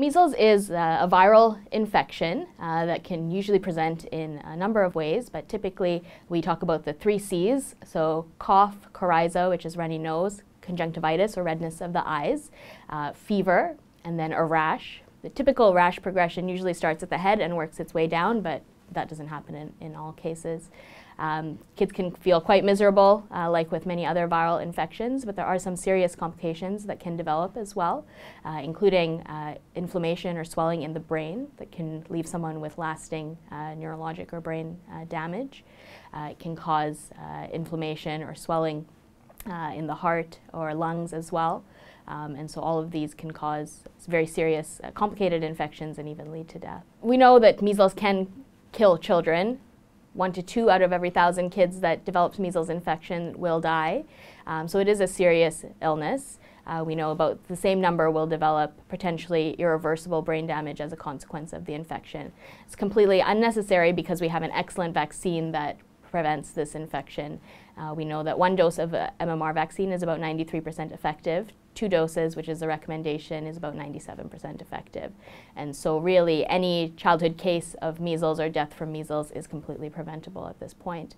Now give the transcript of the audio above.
Measles is uh, a viral infection uh, that can usually present in a number of ways, but typically we talk about the three C's, so cough, coryza, which is runny nose, conjunctivitis or redness of the eyes, uh, fever, and then a rash. The typical rash progression usually starts at the head and works its way down, but that doesn't happen in, in all cases. Um, kids can feel quite miserable, uh, like with many other viral infections, but there are some serious complications that can develop as well, uh, including uh, inflammation or swelling in the brain that can leave someone with lasting uh, neurologic or brain uh, damage. Uh, it can cause inflammation or swelling in the heart or lungs as well. Um, and so all of these can cause very serious, complicated infections and even lead to death. We know that measles can kill children one to two out of every thousand kids that develops measles infection will die. Um, so it is a serious illness. Uh, we know about the same number will develop potentially irreversible brain damage as a consequence of the infection. It's completely unnecessary because we have an excellent vaccine that prevents this infection. Uh, we know that one dose of MMR vaccine is about 93% effective. Two doses, which is the recommendation, is about 97% effective. And so really any childhood case of measles or death from measles is completely preventable at this point.